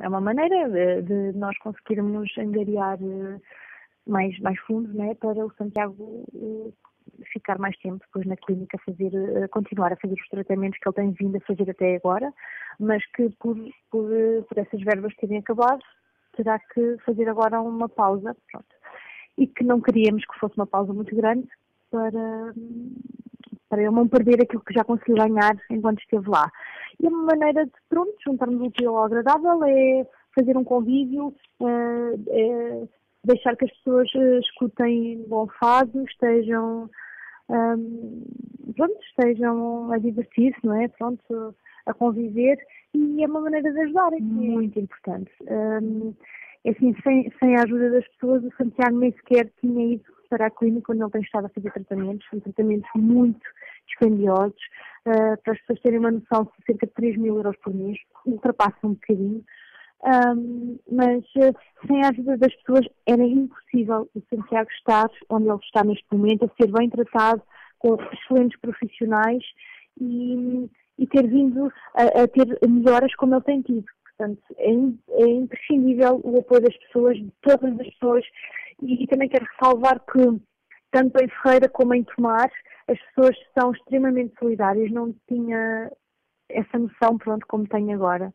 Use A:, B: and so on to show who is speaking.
A: é uma maneira de, de nós conseguirmos angariar uh, mais, mais fundos né, para o Santiago uh, ficar mais tempo depois na clínica, fazer, continuar a fazer os tratamentos que ele tem vindo a fazer até agora, mas que por, por, por essas verbas terem acabado, terá que fazer agora uma pausa, pronto. E que não queríamos que fosse uma pausa muito grande para, para ele não perder aquilo que já conseguiu ganhar enquanto esteve lá. E a maneira de, pronto, juntarmos o útil ao agradável é fazer um convívio, é deixar que as pessoas eh, escutem bom fado, estejam, um, pronto, estejam a divertir-se, não é? Pronto, a conviver e é uma maneira de ajudar, é muito importante. Um, é assim, sem, sem a ajuda das pessoas, o Santiago nem sequer tinha ido para a clínica onde ele tem estado a fazer tratamentos, são tratamentos muito dispendiosos, uh, para as pessoas terem uma noção, de cerca de 3 mil euros por mês, ultrapassa um bocadinho, um, mas uh, sem a ajuda das pessoas era impossível o Santiago estar onde ele está neste momento, a ser bem tratado, com excelentes profissionais e, e ter vindo a, a, ter melhoras como ele tem tido. Portanto, é, é imprescindível o apoio das pessoas, de todas as pessoas, e, e também quero ressalvar que, tanto em Ferreira como em Tomar, as pessoas são extremamente solidárias, não tinha essa noção, pronto, como tenho agora.